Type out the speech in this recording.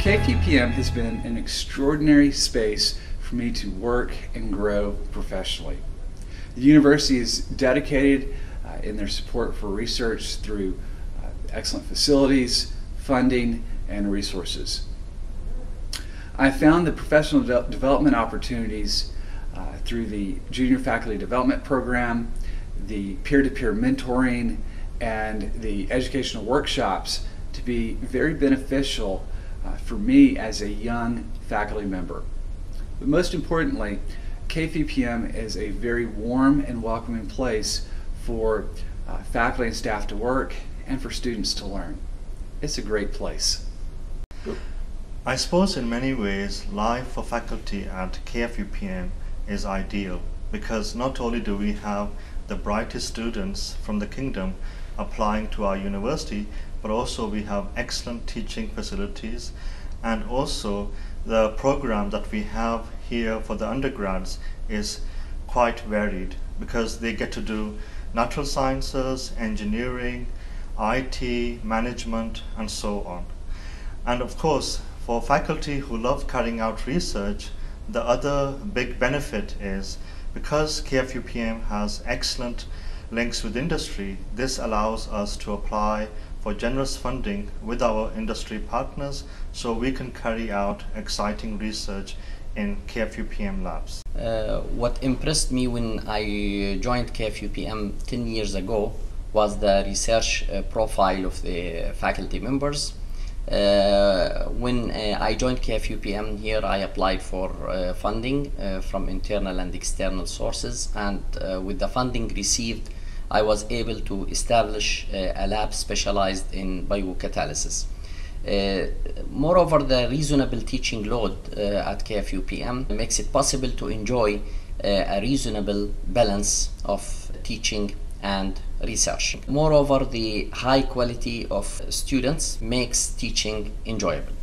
KFUPM has been an extraordinary space for me to work and grow professionally. The university is dedicated uh, in their support for research through uh, excellent facilities, funding, and resources. I found the professional de development opportunities uh, through the Junior Faculty Development Program, the peer-to-peer -peer mentoring, and the educational workshops to be very beneficial uh, for me as a young faculty member. But most importantly, KFUPM is a very warm and welcoming place for uh, faculty and staff to work and for students to learn. It's a great place. I suppose in many ways life for faculty at KFUPM is ideal because not only do we have the brightest students from the kingdom applying to our university, but also we have excellent teaching facilities and also the program that we have here for the undergrads is quite varied because they get to do natural sciences, engineering, IT, management, and so on. And of course, for faculty who love carrying out research, the other big benefit is because KFUPM has excellent links with industry, this allows us to apply for generous funding with our industry partners so we can carry out exciting research in KFUPM labs. Uh, what impressed me when I joined KFUPM 10 years ago was the research uh, profile of the faculty members. Uh, when uh, I joined KFUPM here, I applied for uh, funding uh, from internal and external sources, and with the funding received, I was able to establish uh, a lab specialized in biocatalysis. Uh, moreover, the reasonable teaching load uh, at KFUPM makes it possible to enjoy uh, a reasonable balance of teaching and research. Moreover, the high quality of students makes teaching enjoyable.